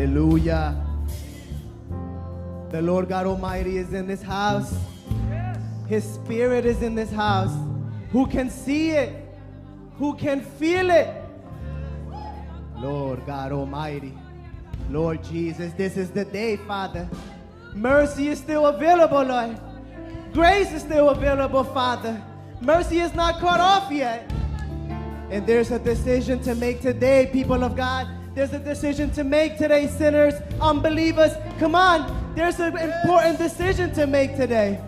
Hallelujah. The Lord God Almighty is in this house. His Spirit is in this house. Who can see it? Who can feel it? Lord God Almighty. Lord Jesus, this is the day, Father. Mercy is still available, Lord. Grace is still available, Father. Mercy is not cut off yet. And there's a decision to make today, people of God. There's a decision to make today, sinners, unbelievers. Come on, there's an important decision to make today.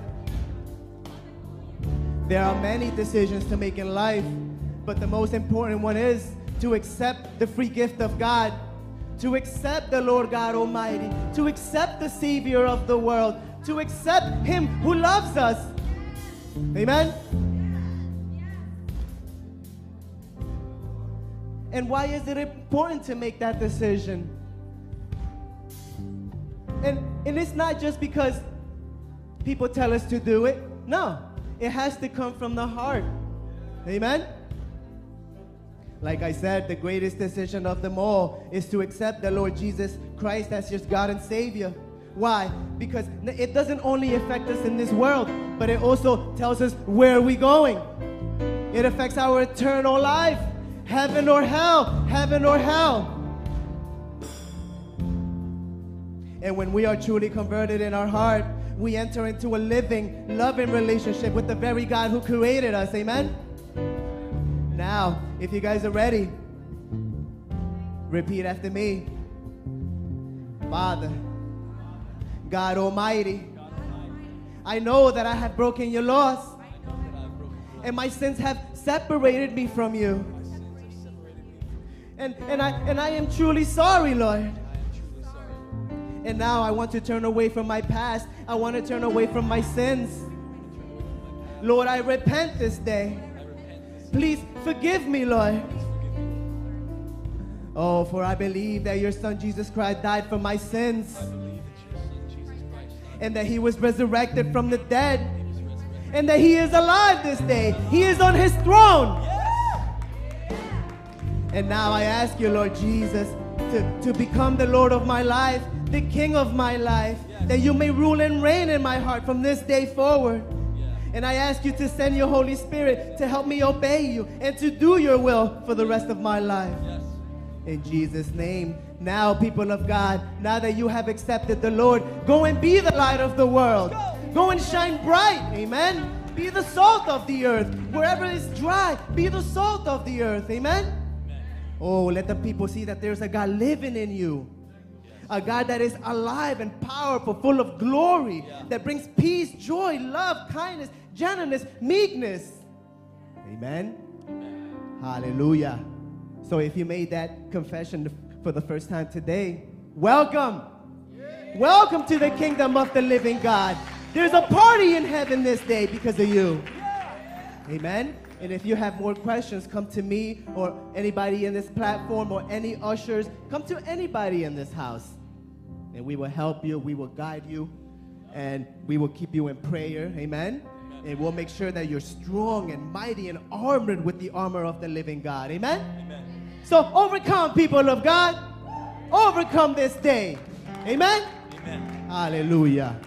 There are many decisions to make in life, but the most important one is to accept the free gift of God, to accept the Lord God Almighty, to accept the Savior of the world, to accept Him who loves us. Amen? And why is it important to make that decision? And, and it's not just because people tell us to do it. No, it has to come from the heart. Amen? Like I said, the greatest decision of them all is to accept the Lord Jesus Christ as your God and Savior. Why? Because it doesn't only affect us in this world, but it also tells us where we're going. It affects our eternal life heaven or hell, heaven or hell. And when we are truly converted in our heart, we enter into a living, loving relationship with the very God who created us. Amen? Now, if you guys are ready, repeat after me Father, God Almighty, I know that I have broken your laws, and my sins have separated me from you. And, and, I, and I am truly sorry, Lord. And now I want to turn away from my past. I want to turn away from my sins. Lord, I repent this day. Please forgive me, Lord. Oh, for I believe that your Son Jesus Christ died for my sins. And that he was resurrected from the dead. And that he is alive this day. He is on his throne. And now I ask you, Lord Jesus, to, to become the Lord of my life, the King of my life, that you may rule and reign in my heart from this day forward. And I ask you to send your Holy Spirit to help me obey you and to do your will for the rest of my life. In Jesus' name. Now, people of God, now that you have accepted the Lord, go and be the light of the world. Go and shine bright. Amen. Be the salt of the earth. Wherever it's dry, be the salt of the earth. Amen. Oh, let the people see that there's a God living in you. A God that is alive and powerful, full of glory, yeah. that brings peace, joy, love, kindness, gentleness, meekness. Amen? Amen. Hallelujah. So if you made that confession for the first time today, welcome. Yeah. Welcome to the kingdom of the living God. There's a party in heaven this day because of you. Yeah. Amen. And if you have more questions, come to me or anybody in this platform or any ushers. Come to anybody in this house. And we will help you, we will guide you, and we will keep you in prayer. Amen? And we'll make sure that you're strong and mighty and armored with the armor of the living God. Amen? Amen. So overcome, people of God. Overcome this day. Amen? Amen. Hallelujah.